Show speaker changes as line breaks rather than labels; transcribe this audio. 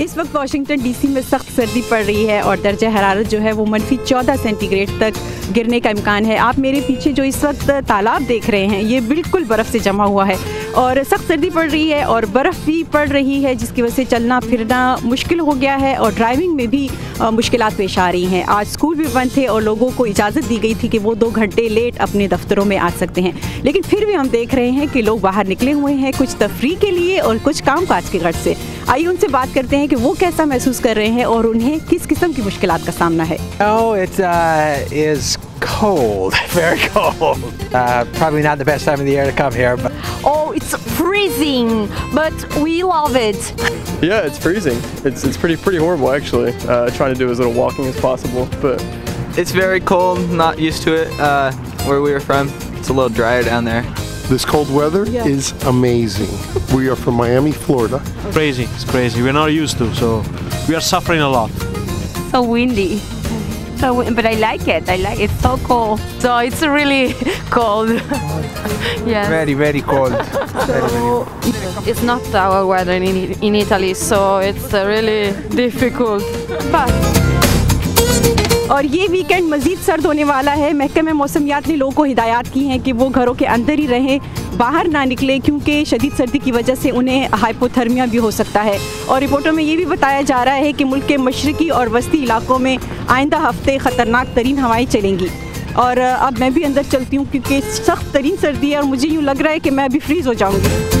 इस वक्त Washington DC में सख्त सर्दी पड़ रही है और दर्ज हरारत जो है वो मनफी चौदह सेंटीग्रेड तक गिरने का इम्कान है। आप मेरे पीछे जो इस वक्त तालाब देख रहे हैं, ये बिल्कुल बर्फ़ से जमा हुआ है और सख्त सर्दी पड़ रही है और बर्फ़ भी पड़ रही है, जिसकी वजह से चलना फिरना मुश्किल हो गया है और ड्राइविंग में भी मुश्किल पेश आ रही हैं। आज स्कूल भी बंद थे और लोगों को इजाज़त दी गई थी कि वो दो घंटे लेट अपने दफ्तरों में आ सकते हैं। लेकिन फिर भी हम देख रहे हैं कि लोग बाहर निकले हुए हैं कुछ तफरी के लिए और कुछ काम काज के गर्ज से। आइए उनसे बात करते हैं कि वो कैसा महसूस कर रहे हैं और उन्हें किस किस्म की मुश्किल का सामना है
oh, it, uh, is cold, very cold. Uh, probably not the best time of the year to come here. But...
Oh, it's freezing, but we love it.
Yeah, it's freezing. It's, it's pretty pretty horrible actually. Uh, trying to do as little walking as possible, but
it's very cold. Not used to it. Uh, where we were from, it's a little drier down there.
This cold weather yeah. is amazing. We are from Miami, Florida.
Crazy, it's crazy. We're not used to, so we are suffering a lot.
So windy. So, but I like it. I like it. It's so cold. So it's really cold.
yeah. Very, very cold.
So it's not our weather in, in Italy, so it's uh, really difficult. But
और ये weekend मज़ीद सर्द होने वाला है। महकमे मौसमियात ने लोगों को हिदायत की हैं कि वो घरों के अंदर ही रहें, बाहर ना निकले, क्योंकि शदीद सर्दी की वजह से उन्हें हाइपोथर्मिया भी हो सकता है। और रिपोर्टों में ये भी बताया जा रहा है कि मुल्क के मशरकी और वस्ती इलाकों में आइंदा हफ़्ते ख़तरनाक तरीन हवाएँ चलेंगी। और, अब मैं भी अंदर चलती हूँ क्योंकि सख्त तरीन सर्दी है और मुझे यूँ लग रहा है कि मैं अभी फ्रीज़ हो जाऊँगी।